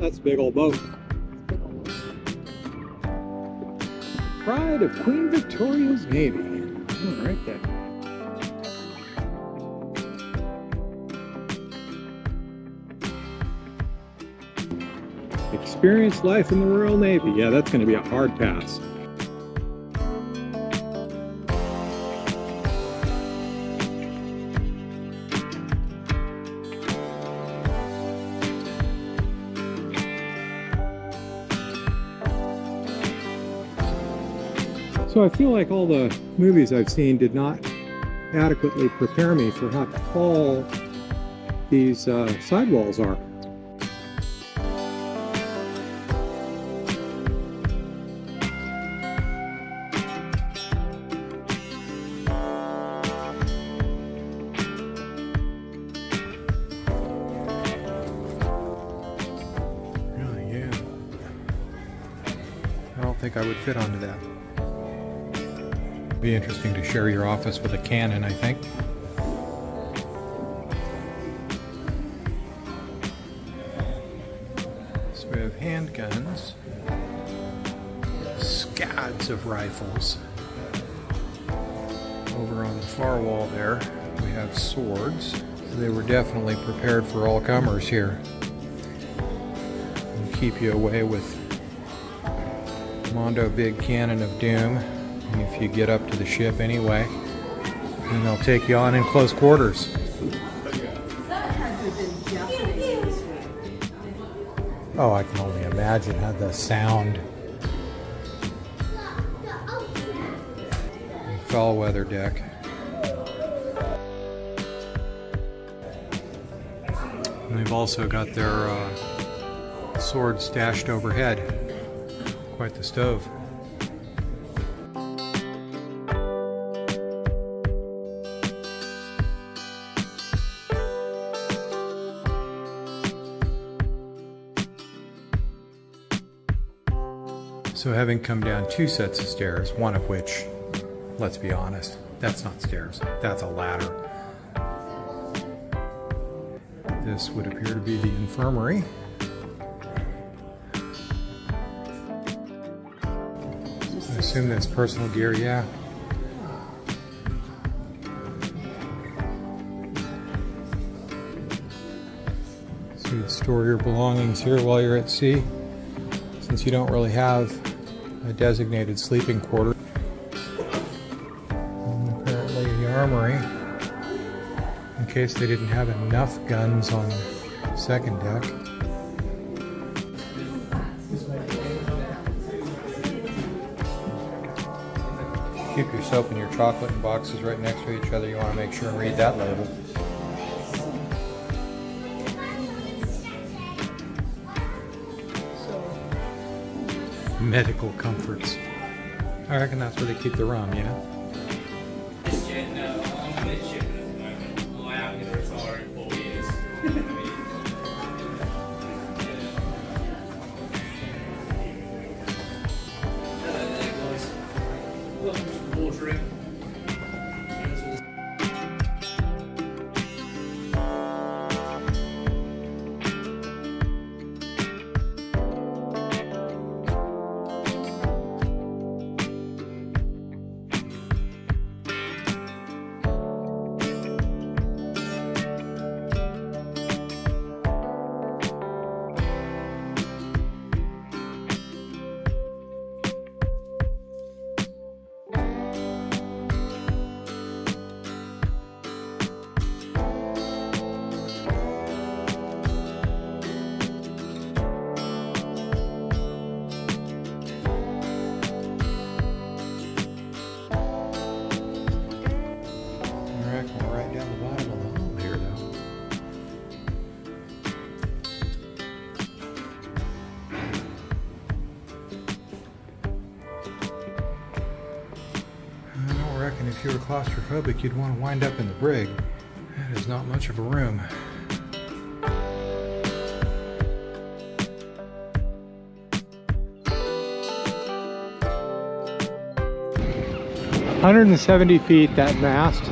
That's a big old boat. Pride of Queen Victoria's Navy. Hmm, right there. Experience life in the Royal Navy. Yeah, that's going to be a hard pass. So I feel like all the movies I've seen did not adequately prepare me for how tall these uh, sidewalls are. I don't think I would fit onto that. Be interesting to share your office with a Cannon, I think. So we have handguns, scads of rifles. Over on the far wall there, we have swords. They were definitely prepared for all comers here. And keep you away with Mondo Big Cannon of Doom. If you get up to the ship anyway, And they'll take you on in close quarters. Oh, I can only imagine how the sound. Foul weather deck. And they've also got their uh, swords stashed overhead. Quite the stove. So having come down two sets of stairs, one of which, let's be honest, that's not stairs, that's a ladder. This would appear to be the infirmary. I assume that's personal gear, yeah. So you'd store your belongings here while you're at sea, since you don't really have a designated sleeping quarter. And apparently the armory, in case they didn't have enough guns on the second deck. Keep your soap and your chocolate in boxes right next to each other. You want to make sure and read that label. Medical comforts. I reckon that's where they keep the rum, yeah? If you were claustrophobic, you'd want to wind up in the brig. That is not much of a room. Hundred and seventy feet that mast.